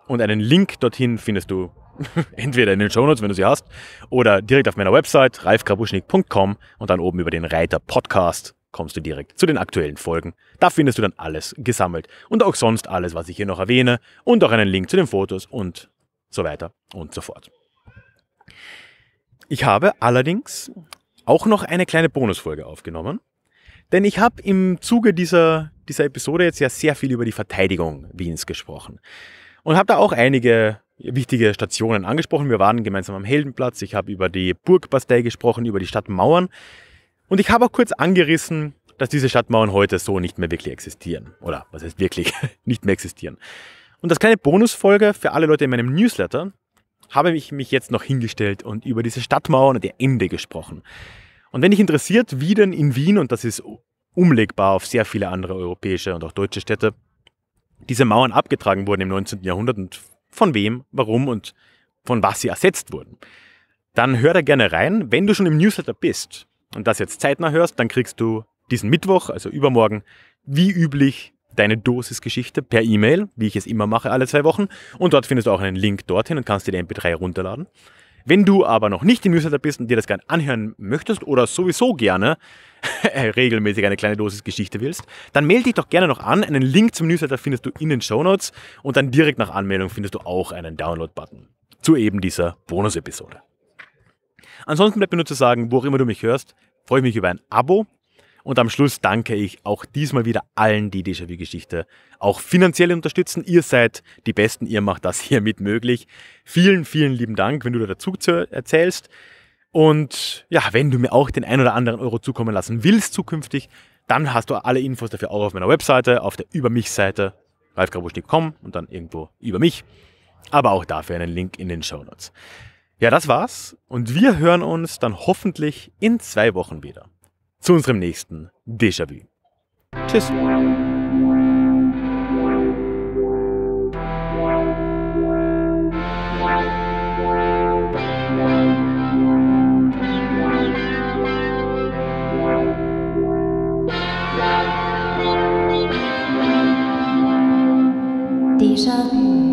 Und einen Link dorthin findest du <laughs> entweder in den Show Notes, wenn du sie hast, oder direkt auf meiner Website ralfkrabuschnik.com und dann oben über den Reiter Podcast kommst du direkt zu den aktuellen Folgen. Da findest du dann alles gesammelt und auch sonst alles, was ich hier noch erwähne und auch einen Link zu den Fotos und so weiter und so fort. Ich habe allerdings auch noch eine kleine Bonusfolge aufgenommen, denn ich habe im Zuge dieser, dieser Episode jetzt ja sehr viel über die Verteidigung Wiens gesprochen und habe da auch einige wichtige Stationen angesprochen. Wir waren gemeinsam am Heldenplatz, ich habe über die Burgbastei gesprochen, über die Stadtmauern. Und ich habe auch kurz angerissen, dass diese Stadtmauern heute so nicht mehr wirklich existieren. Oder was heißt wirklich <laughs> nicht mehr existieren. Und das kleine Bonusfolge für alle Leute in meinem Newsletter habe ich mich jetzt noch hingestellt und über diese Stadtmauern und ihr Ende gesprochen. Und wenn dich interessiert, wie denn in Wien, und das ist umlegbar auf sehr viele andere europäische und auch deutsche Städte, diese Mauern abgetragen wurden im 19. Jahrhundert und von wem, warum und von was sie ersetzt wurden, dann hör da gerne rein. Wenn du schon im Newsletter bist, und das jetzt zeitnah hörst, dann kriegst du diesen Mittwoch, also übermorgen, wie üblich deine Dosisgeschichte per E-Mail, wie ich es immer mache alle zwei Wochen. Und dort findest du auch einen Link dorthin und kannst dir den MP3 runterladen. Wenn du aber noch nicht im Newsletter bist und dir das gerne anhören möchtest oder sowieso gerne <laughs> regelmäßig eine kleine Dosis Geschichte willst, dann melde dich doch gerne noch an. Einen Link zum Newsletter findest du in den Show Notes und dann direkt nach Anmeldung findest du auch einen Download-Button zu eben dieser Bonus-Episode. Ansonsten bleibt mir nur zu sagen, wo auch immer du mich hörst, freue ich mich über ein Abo. Und am Schluss danke ich auch diesmal wieder allen, die Déjà-vu-Geschichte auch finanziell unterstützen. Ihr seid die Besten, ihr macht das <laughs> hier mit möglich. Vielen, vielen lieben Dank, wenn du da dazu erzählst. Und ja, wenn du mir auch den ein oder anderen Euro zukommen lassen willst zukünftig, dann hast du alle Infos dafür auch auf meiner Webseite, auf der Über mich-Seite, ralfgrabusch.com und dann irgendwo über mich. Aber auch dafür einen Link in den Show Notes. Ja, das war's und wir hören uns dann hoffentlich in zwei Wochen wieder zu unserem nächsten Déjà-vu. Tschüss. Déjà vu.